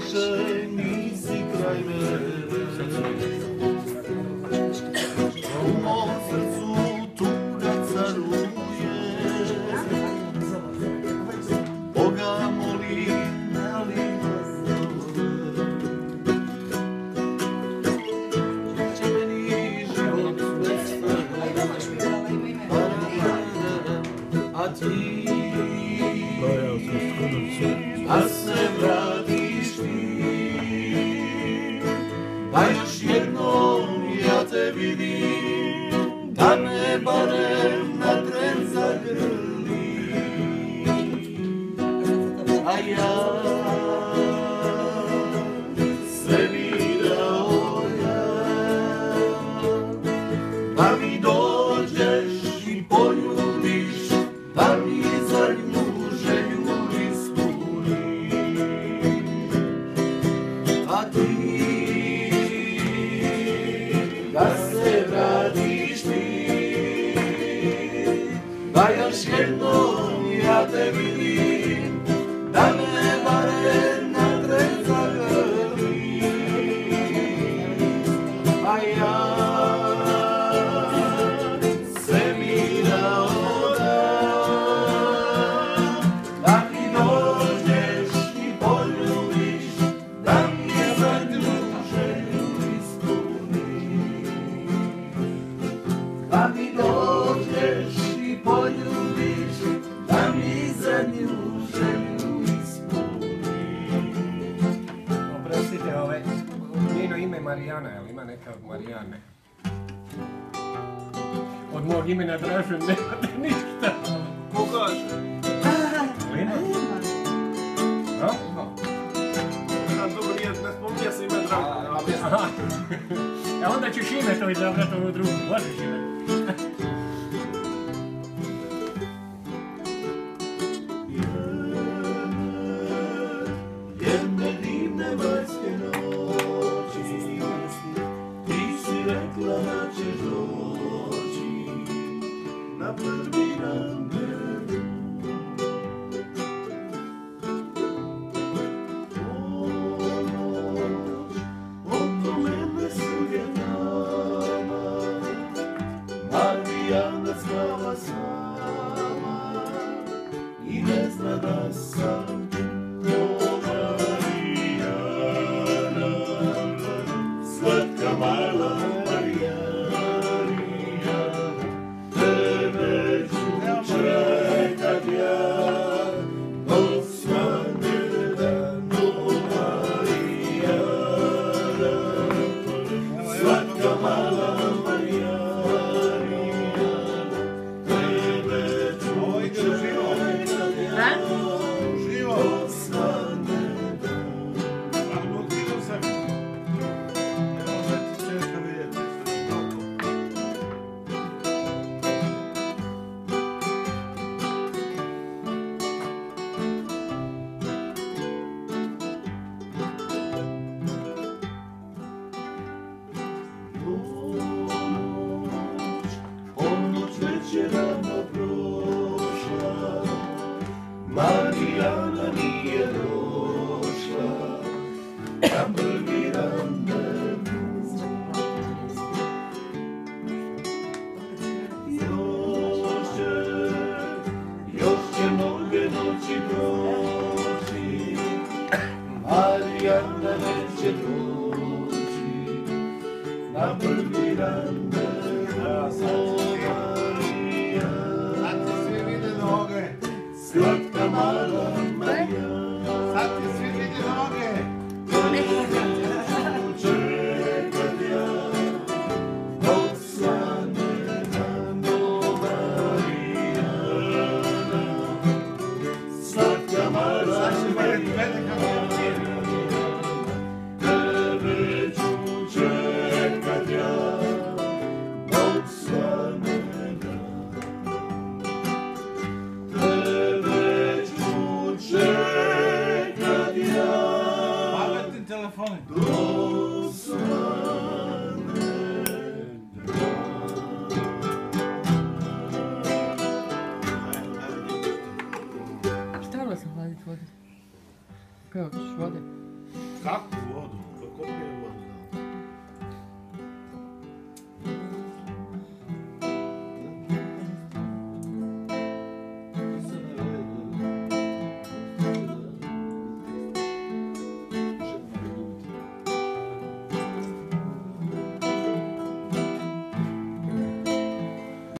Senhor. a już jedną ja te widim, dane barem. eterno, mírate vivir, dame pared. Marijana, jel ima neka od Marijane? Od mog imena Dražen nemate ništa. Ko kaže? Lina? A? A dobro, nije, ne spominje se ime Drago. Aha. E onda ćeš ime to izabrati ovo drugo, možeš ime. Na prvi randevuz Noć oko mene sudjetama Marijana spava sama I ne zna sam Marijana nije došla, na prvi randevuz. Još će, još će mnoge noći proći, Marijana neće doći, na prvi. Santa Maria. Santi Spirito, Ave. Maria. Ja, schade. Krass.